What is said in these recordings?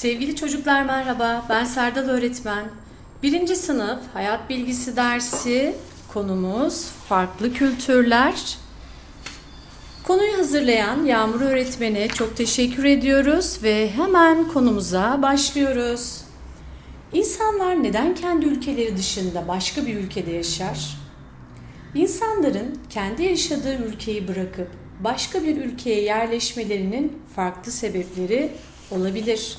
Sevgili çocuklar merhaba, ben Serdal öğretmen. Birinci sınıf hayat bilgisi dersi konumuz farklı kültürler. Konuyu hazırlayan Yağmur öğretmene çok teşekkür ediyoruz ve hemen konumuza başlıyoruz. İnsanlar neden kendi ülkeleri dışında başka bir ülkede yaşar? İnsanların kendi yaşadığı ülkeyi bırakıp başka bir ülkeye yerleşmelerinin farklı sebepleri olabilir.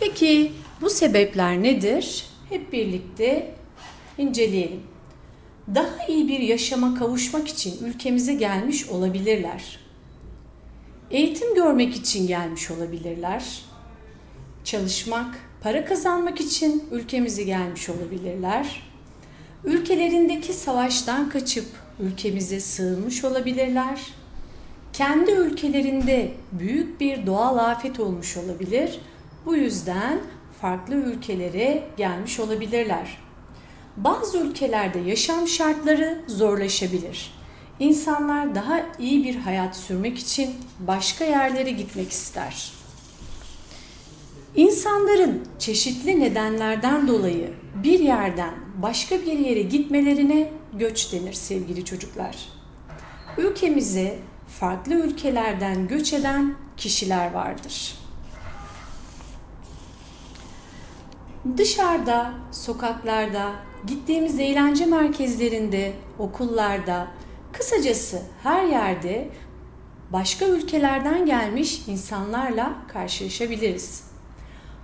Peki bu sebepler nedir? Hep birlikte inceleyelim. Daha iyi bir yaşama kavuşmak için ülkemize gelmiş olabilirler. Eğitim görmek için gelmiş olabilirler. Çalışmak, para kazanmak için ülkemize gelmiş olabilirler. Ülkelerindeki savaştan kaçıp ülkemize sığınmış olabilirler. Kendi ülkelerinde büyük bir doğal afet olmuş olabilir bu yüzden farklı ülkelere gelmiş olabilirler. Bazı ülkelerde yaşam şartları zorlaşabilir. İnsanlar daha iyi bir hayat sürmek için başka yerlere gitmek ister. İnsanların çeşitli nedenlerden dolayı bir yerden başka bir yere gitmelerine göç denir sevgili çocuklar. Ülkemize farklı ülkelerden göç eden kişiler vardır. Dışarıda, sokaklarda, gittiğimiz eğlence merkezlerinde, okullarda, kısacası her yerde başka ülkelerden gelmiş insanlarla karşılaşabiliriz.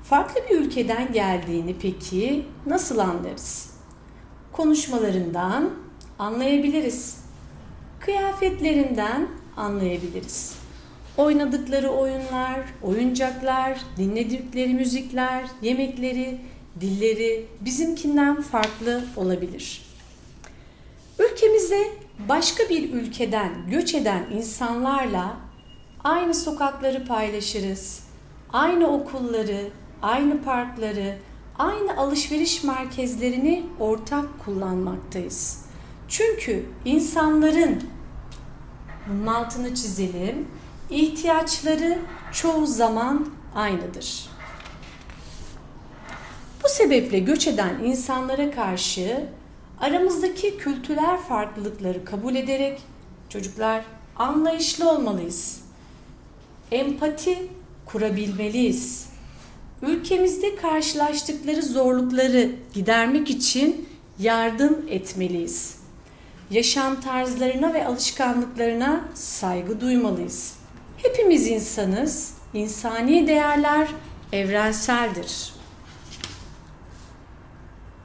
Farklı bir ülkeden geldiğini peki nasıl anlarız? Konuşmalarından anlayabiliriz. Kıyafetlerinden anlayabiliriz. Oynadıkları oyunlar, oyuncaklar, dinledikleri müzikler, yemekleri, dilleri bizimkinden farklı olabilir. Ülkemize başka bir ülkeden göç eden insanlarla aynı sokakları paylaşırız. Aynı okulları, aynı parkları, aynı alışveriş merkezlerini ortak kullanmaktayız. Çünkü insanların bunun altını çizelim. İhtiyaçları çoğu zaman aynıdır. Bu sebeple göç eden insanlara karşı aramızdaki kültürel farklılıkları kabul ederek çocuklar anlayışlı olmalıyız. Empati kurabilmeliyiz. Ülkemizde karşılaştıkları zorlukları gidermek için yardım etmeliyiz. Yaşam tarzlarına ve alışkanlıklarına saygı duymalıyız. Hepimiz insanız. İnsani değerler evrenseldir.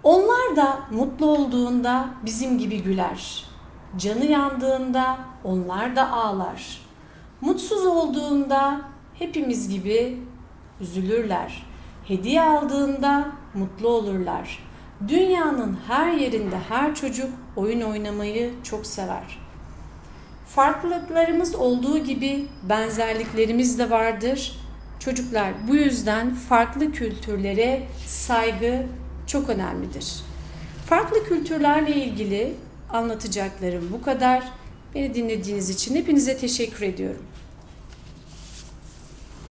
Onlar da mutlu olduğunda bizim gibi güler. Canı yandığında onlar da ağlar. Mutsuz olduğunda hepimiz gibi üzülürler. Hediye aldığında mutlu olurlar. Dünyanın her yerinde her çocuk oyun oynamayı çok sever. Farklılıklarımız olduğu gibi benzerliklerimiz de vardır. Çocuklar bu yüzden farklı kültürlere saygı çok önemlidir. Farklı kültürlerle ilgili anlatacaklarım bu kadar. Beni dinlediğiniz için hepinize teşekkür ediyorum.